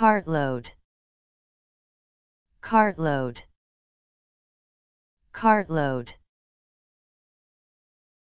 cartload. Cartload. Cartload.